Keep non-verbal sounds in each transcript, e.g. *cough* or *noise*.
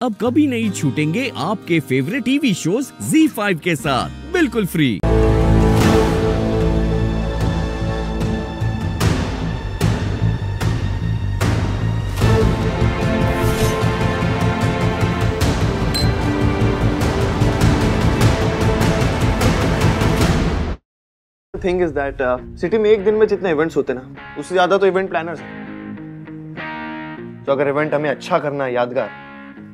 अब कभी नहीं छूटेंगे आपके फेवरेट टीवी शोज़ Z5 के साथ। बिल्कुल free thing is that city में एक दिन में जितने इवेंट्स होते ना, उससे ज़्यादा तो इवेंट प्लानर्स हैं। तो अगर इवेंट हमें अच्छा करना है, यादगार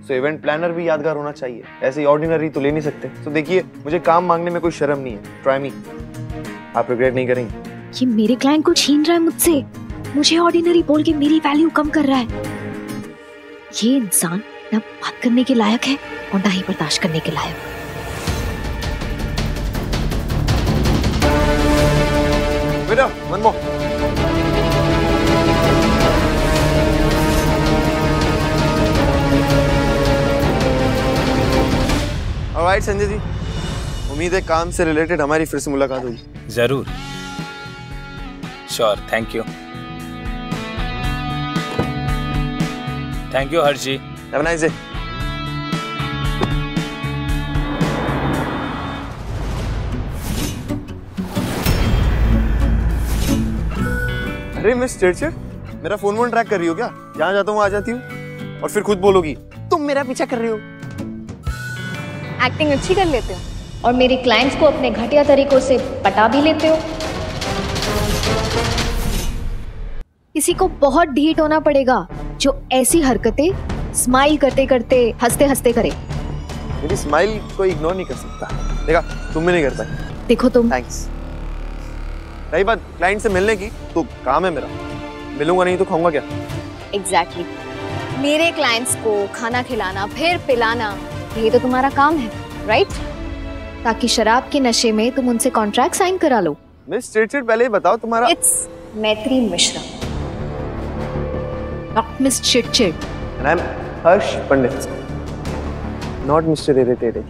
तो इवेंट प्लानर भी यादगार होना चाहिए। ऐसे ऑर्डिनरी तो ले नहीं सकते। तो देखिए मुझे काम मांगने में कोई शर्म नहीं है। ट्राई मी आप रिग्रेट नहीं करेंगे। ये मेरे क्लाइंट को छीन रहा है मुझसे। मुझे ऑर्डिनरी बोल के मेरी वैल्यू कम कर रहा है। ये इंसान ना बात करने के लायक है और ना ही बर्दाश्त करने के लायक। बेटा वन ऑलराइट संजय जी। उम्मीद है काम से रिलेटेड हमारी फिर से मुलाकात होगी। ज़रूर। Sure thank you thank you Harshi have nice day अरे मिस चिड़चिड़ मेरा फ़ोन वोन ट्रैक कर रही हो क्या? जहाँ जाता हूँ आ जाती हूँ। और फिर खुद बोलोगी तुम मेरा पीछा कर रही हो। एक्टिंग अच्छी कर लेते हो। और मेरे क्लाइंट्स को अपने घटिया तरीकों से पटा भी लेते हो। किसी को बहुत ढीठ होना पड़ेगा जो ऐसी हरकतें स्माइल करते करते हँसते हँसते करे। मेरी स्माइल को इग्नोर नहीं कर सकता। देखा तुम भी नहीं करता देखो तुम। थैंक्स रही बात क्लाइंट से मिलने की तो काम है मेरा। मिलूँगा नहीं तो खाऊँगा क्या? Exactly exactly. मेरे क्लाइंट्स को खाना खिलाना फिर पिलाना ये तो तुम्हारा काम है राइट ताकि शराब के नशे में तुम उनसे कॉन्ट्रैक्ट साइन करा लो। मिस चिड़चिड़ पहले ही बताओ तुम्हारा it's Maitri Mishra not miss चिड़चिड़ And I'm Harsh Pandit. Not Mr. Irritated.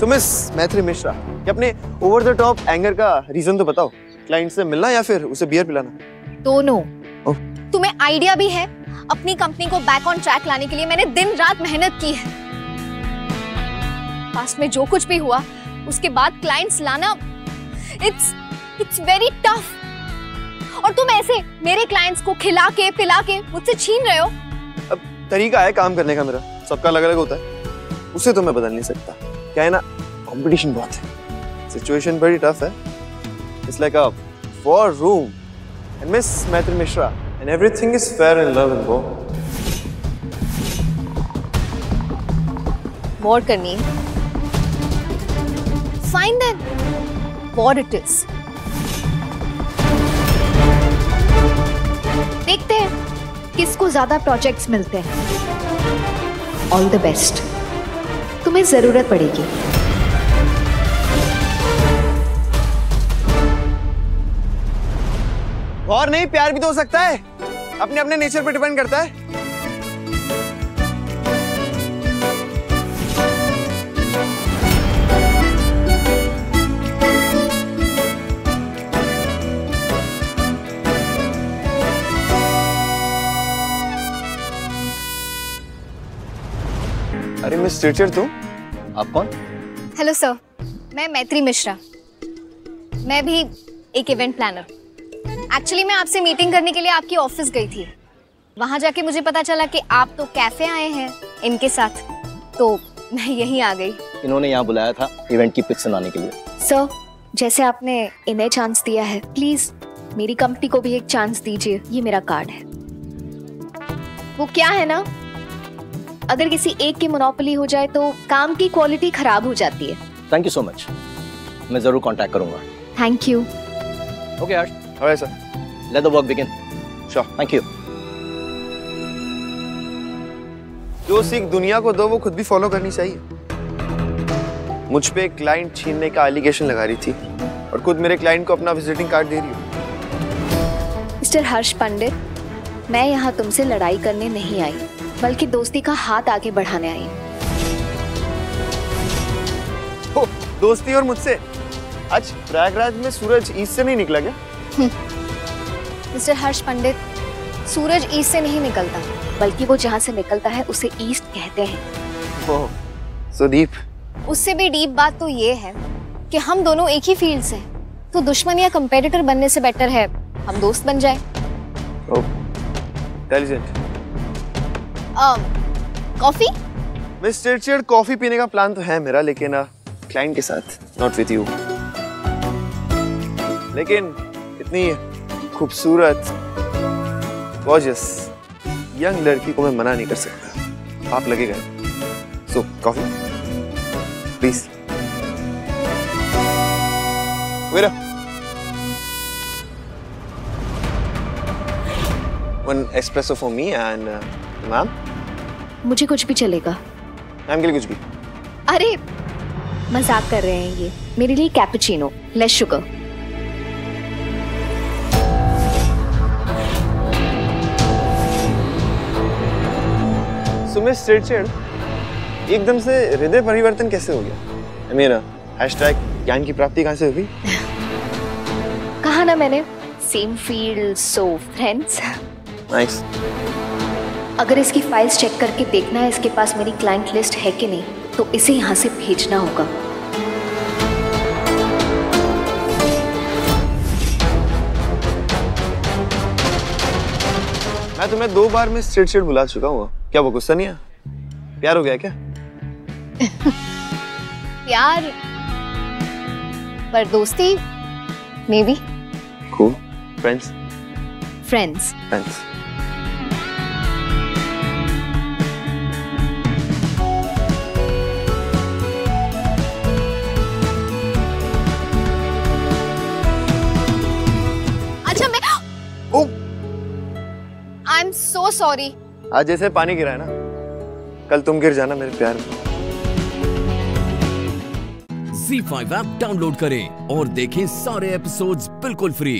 So Miss Maitri Mishra ये अपने ओवर द टॉप एंगर का रीजन तो बताओ। क्लाइंट से मिलना या फिर उसे बियर पिलाना? दोनों। तुम्हें आइडिया भी है? अपनी कंपनी को बैक ऑन ट्रैक लाने के लिए मैंने दिन रात मेहनत की है। पास्ट में जो कुछ भी हुआ, उसके बाद क्लाइंट्स लाना इट्स इट्स वेरी टफ और तुम ऐसे मेरे क्लाइंट्स को खिला के, पिला के मुझसे छीन रहे हो? अब तरीका है काम करने का मेरा। सबका अलग अलग होता है। उसे तो मैं बदल नहीं सकता। क्या है ना कंपटीशन बहुत है। सिचुएशन बड़ी टफ है। It's like a war room and miss Maitri Mishra everything is fair in love and war war करनी है fine then war it is देखते हैं किसको ज़्यादा प्रोजेक्ट्स मिलते हैं। ऑल द बेस्ट तुम्हें ज़रूरत पड़ेगी। और नहीं प्यार भी तो हो सकता है। अपने अपने नेचर पे डिपेंड करता है। अरे मिस टीचर तुम आप कौन? हेलो सर मैं मैत्री मिश्रा। मैं भी एक इवेंट प्लानर एक्चुअली मैं आपसे मीटिंग करने के लिए आपकी ऑफ़िस गई थी। वहाँ जाके मुझे पता चला कि आप तो कैफ़े आए हैं इनके साथ। तो मैं यहीं आ गई। इन्होंने यहाँ बुलाया था इवेंट की पिक सुनाने के लिए। सर जैसे आपने इन्हें चांस दिया है प्लीज़ मेरी कंपनी को भी एक चांस दीजिए। ये मेरा कार्ड है। वो क्या है ना? अगर किसी एक की मोनोपोली हो जाए तो काम की क्वालिटी खराब हो जाती है। थैंक यू सो मच मैं ज़रूर कांटेक्ट करूँगा। Thank you okay Harsh alright sir let the work begin sure thank you जो सीख दुनिया को दो वो खुद भी फॉलो करनी चाहिए। मुझ पे क्लाइंट छीनने का एलिगेशन लगा रही थी और खुद मेरे क्लाइंट को अपना विजिटिंग कार्ड दे रही हो। मिस्टर हर्ष पंडित मैं यहाँ तुमसे लड़ाई करने नहीं आई बल्कि दोस्ती का हाथ आगे बढ़ाने आई। हूँ दोस्ती और मुझसे? आज प्रयागराज में सूरज ईस्ट से नहीं निकला क्या? *laughs* मिस्टर हर्ष पंडित सूरज ईस्ट से नहीं निकलता बल्कि वो जहाँ से निकलता है उसे ईस्ट कहते हैं। ओह सो डीप उससे भी डीप बात तो ये है कि हम दोनों एक ही फ़ील्ड से तो दुश्मन या कंपेटिटर बनने से बेटर है हम दोस्त बन जाए। कॉफ़ी मिस चिड़चिड़ कॉफ़ी पीने का प्लान तो है मेरा लेकिन क्लाइंट के साथ नॉट विथ यू लेकिन इतनी खूबसूरत गॉर्जियस यंग लड़की को मैं मना नहीं कर सकता। आप लगेगा so coffee please Vera one espresso for me and uh, ma'am. मुझे कुछ भी चलेगा। मैम के लिए कुछ भी। अरे मज़ाक कर रहे हैं ये। मेरे लिए कैपुचिनो लेस शुगर सुमित चिड़चिड़ एकदम से हृदय परिवर्तन कैसे हो गया? मेरा हैशटैग ज्ञान की प्राप्ति कहाँ से हुई? *laughs* कहा ना मैंने same field so friends nice अगर इसकी फाइल्स चेक करके देखना है इसके पास मेरी क्लाइंट लिस्ट है कि नहीं तो इसे यहाँ से भेजना होगा। मैं तुम्हें दो बार में चिड़चिड़ बुला चुका हूँ। क्या वो गुस्सा नहीं है? प्यार हो गया क्या? *laughs* प्यार? पर दोस्ती? Maybe cool friends friends friends अच्छा मैं ओ आई एम सो सॉरी आज जैसे पानी गिरा है ना, कल तुम गिर जाना मेरे प्यार में। Z5 ऐप डाउनलोड करें और देखें सारे एपिसोड्स बिल्कुल फ्री